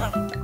了。